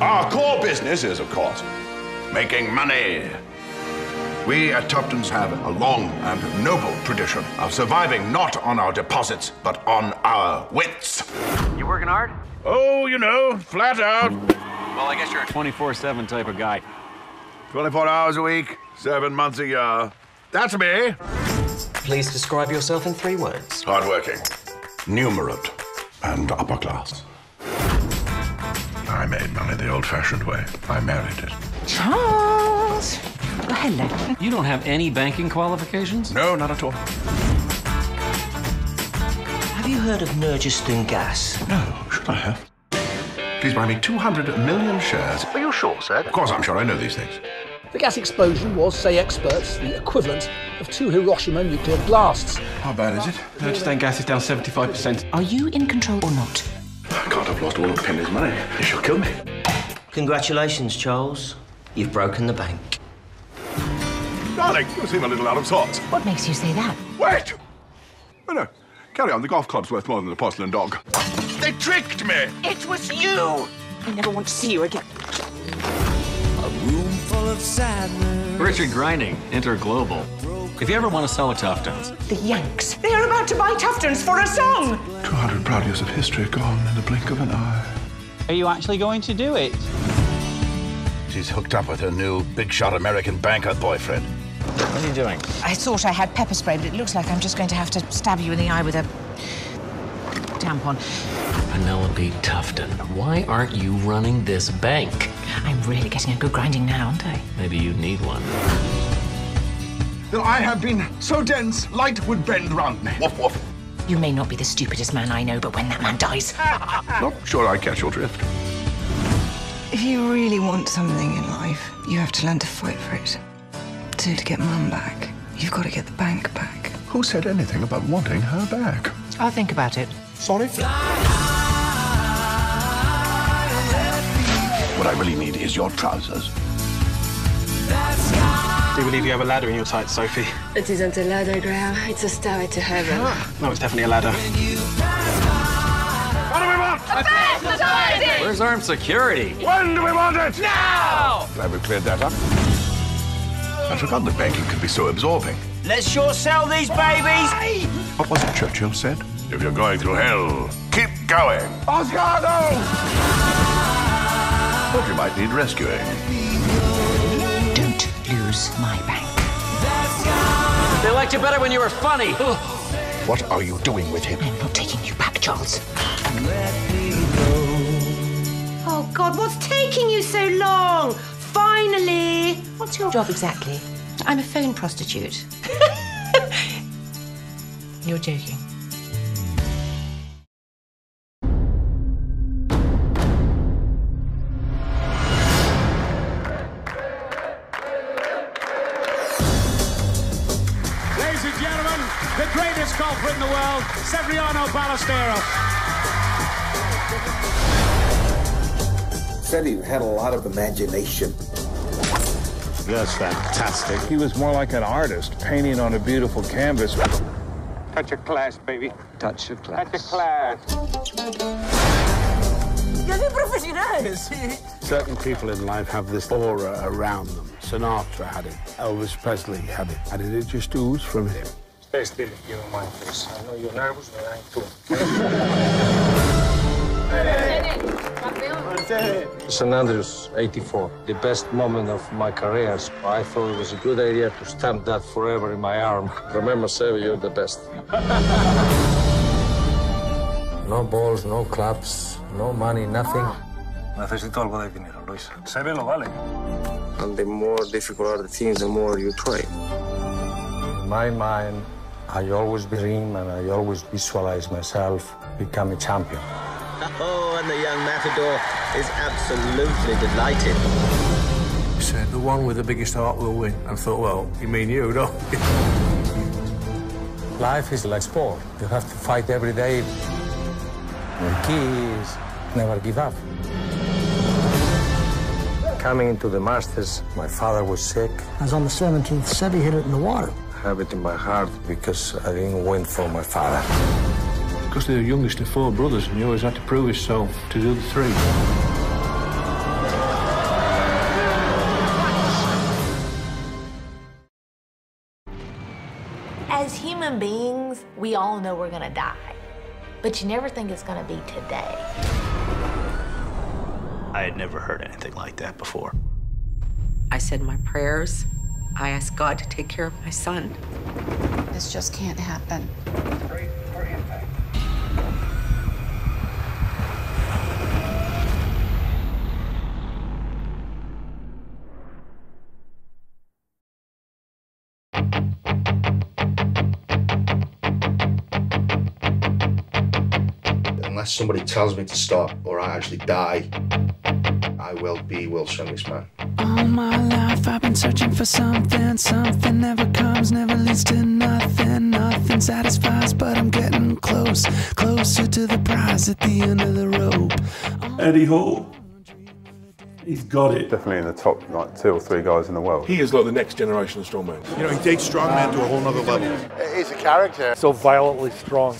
Our core business is, of course, making money. We at Tufton's have a long and noble tradition of surviving not on our deposits, but on our wits. You working hard? Oh, you know, flat out. Well, I guess you're a 24 7 type of guy. 24 hours a week, seven months a year. That's me. Please describe yourself in three words. Hardworking, numerate, and upper class. I made money the old fashioned way. I married it. Charles! Oh, hello. You don't have any banking qualifications? No, not at all. Have you heard of Nurgiston Gas? No, should I have? Please buy me 200 million shares. Are you sure, sir? Of course, I'm sure I know these things. The gas explosion was, say experts, the equivalent of two Hiroshima nuclear blasts. How bad is it? Nurgiston gas is down 75%. Are you in control or not? I can't have lost all of Penny's money. She'll kill me. Congratulations, Charles. You've broken the bank. Darling, you seem a little out of sorts. What makes you say that? Wait! Oh, no. Carry on. The golf club's worth more than a porcelain dog. They tricked me! It was you! I never want to see you again. Richard Grinding, Interglobal. If you ever want to sell a Tuftons, The Yanks. They're about to buy Tuftons for a song! 200 proud years of history gone in the blink of an eye. Are you actually going to do it? She's hooked up with her new big shot American banker boyfriend. what are you doing? I thought I had pepper spray, but it looks like I'm just going to have to stab you in the eye with a tampon. Penelope Tufton, why aren't you running this bank? I'm really getting a good grinding now, aren't I? Maybe you need one. Then I have been so dense, light would bend round me. Woof, woof. You may not be the stupidest man I know, but when that man dies. Not sure I catch your drift. If you really want something in life, you have to learn to fight for it. So to get Mum back, you've got to get the bank back. Who said anything about wanting her back? I'll think about it. Sorry? What I really need is your trousers. Do you believe you have a ladder in your tights, Sophie? It isn't a ladder, Graham. It's a stairway to heaven. Ah. No, it's definitely a ladder. What do we want? Where's armed security? When do we want it? Now! Glad we cleared that up. I'd forgotten that banking could be so absorbing. Let's sure sell these babies! What was it Churchill said? If you're going through hell, keep going. Oscar, no! Thought you might need rescuing. Don't my bank. They liked you better when you were funny. What are you doing with him? I'm not taking you back, Charles. Oh, God, what's taking you so long? Finally! What's your job exactly? I'm a phone prostitute. You're joking. Severiano Ballesteros. Said he had a lot of imagination. That's fantastic. He was more like an artist, painting on a beautiful canvas. Touch of class, baby. Touch of class. Touch of class. Certain people in life have this aura around them. Sinatra had it. Elvis Presley had it. And it just oozed from him. Stay still if you don't mind, please. I know you're nervous, but I am too. St. Andrews, 84. The best moment of my career. So I thought it was a good idea to stamp that forever in my arm. Remember, Seve, you're the best. no balls, no clubs, no money, nothing. Necesito algo de dinero, Luis. Se ve lo vale. And the more difficult are the things, the more you try. In my mind, I always dream and I always visualize myself become a champion. Oh, and the young matador is absolutely delighted. He said, the one with the biggest heart will win. I thought, well, you mean you, don't you? Life is like sport. You have to fight every day. The key is never give up. Coming into the Masters, my father was sick. As on the 17th, Seve hit it in the water have it in my heart because I didn't win for my father. Because they were youngest of four brothers and he always had to prove himself to the other three. As human beings, we all know we're gonna die, but you never think it's gonna be today. I had never heard anything like that before. I said my prayers I ask God to take care of my son. This just can't happen. Unless somebody tells me to stop or I actually die, I will be world's strongest man. All my life I've been searching for something, something never comes, never leads to nothing, nothing satisfies, but I'm getting close, closer to the prize at the end of the rope. Eddie Hall. He's got it. Definitely in the top like two or three guys in the world. He is like the next generation of strongman. You know, he takes strongman to a whole nother level. He's a character. So violently strong.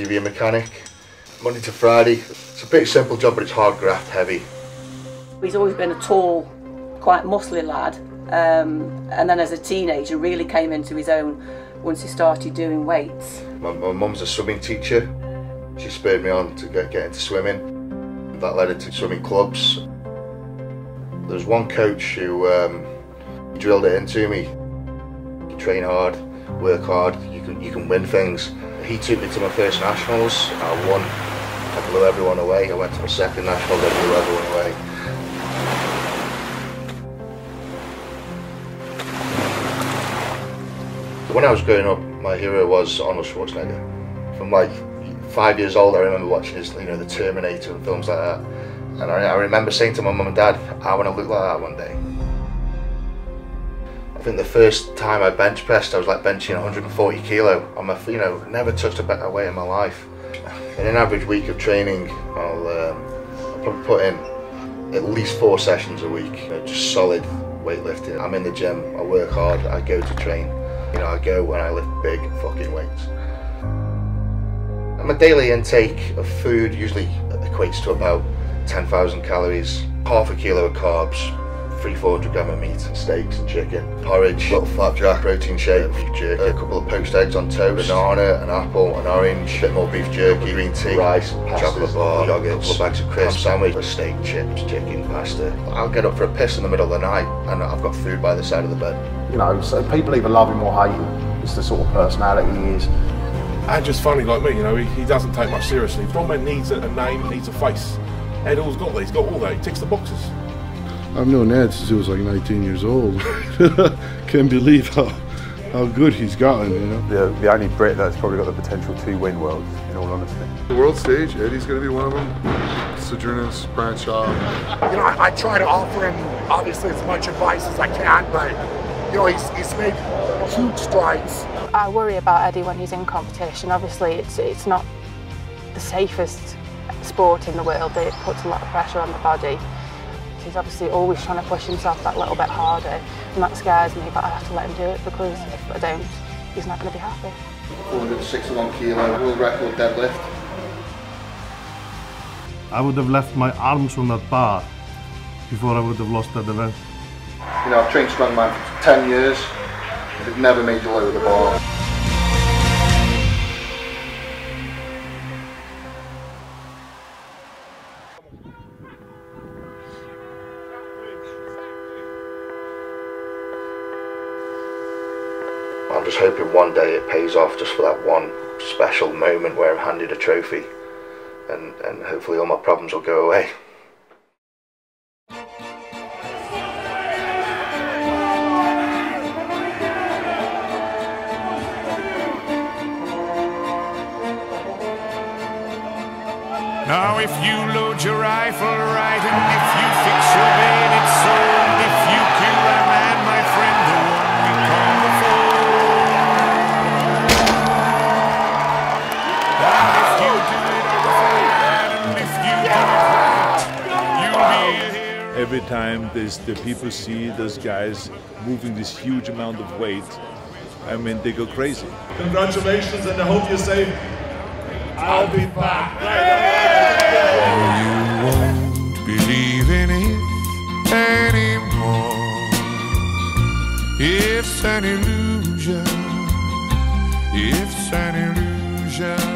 HGV mechanic, Monday to Friday. It's a pretty simple job, but it's hard graft heavy. He's always been a tall, quite muscly lad. Um, and then as a teenager, really came into his own once he started doing weights. My, my mum's a swimming teacher. She spurred me on to get, get into swimming. That led into swimming clubs. There was one coach who um, drilled it into me. You train hard, work hard, you can, you can win things. He took me to my first nationals. I won. I blew everyone away. I went to my second nationals. I blew everyone away. When I was growing up, my hero was Arnold Schwarzenegger. From like five years old, I remember watching his, you know, The Terminator and films like that. And I, I remember saying to my mum and dad, I want to look like that one day. I think the first time I bench pressed, I was like benching 140 kilo on my, you know, never touched a better weight in my life. In an average week of training, I'll, um, I'll probably put in at least four sessions a week, you know, just solid weightlifting. I'm in the gym, I work hard, I go to train. You know, I go and I lift big fucking weights. And my daily intake of food usually equates to about 10,000 calories, half a kilo of carbs, three, 400 gram of meat, steaks and chicken, porridge, little flapjack, protein shake, beef jerky, a couple of poached eggs on toast, banana, an apple, an orange, a bit more beef jerky, green tea, rice, chocolate bar, yogurt, couple of bags of crisps, sandwich, a steak, chips, chicken, pasta. I'll get up for a piss in the middle of the night and I've got food by the side of the bed. You know, so people either love him or hate him. It's the sort of personality he is. And just funny like me, you know, he, he doesn't take much seriously. Strongman needs a, a name, needs a face. Ed Hall's got that, he's got all that, he ticks the boxes. I've known Ed since he was like 19 years old. Can't believe how how good he's gotten, you know. The, the only Brit that's probably got the potential to win worlds, in all honesty. The world stage, Eddie's going to be one of them. Zydrunas, Bradshaw. You know, I, I try to offer him obviously as much advice as I can, but you know, he's, he's made huge strides. I worry about Eddie when he's in competition. Obviously, it's it's not the safest sport in the world. It puts a lot of pressure on the body. He's obviously always trying to push himself that little bit harder, and that scares me. But I have to let him do it because if I don't, he's not going to be happy. 461 kilo world record deadlift. I would have left my arms on that bar before I would have lost that event. You know, I've trained strongman for 10 years. I've never made you lower the bar. Hoping one day it pays off just for that one special moment where I'm handed a trophy and, and hopefully all my problems will go away. Now if you load your rifle right and if you fix your bayonet every time this, the people see those guys moving this huge amount of weight, I mean, they go crazy. Congratulations, and I hope you're safe. I'll be back. You won't believe in it anymore. It's an illusion. It's an illusion.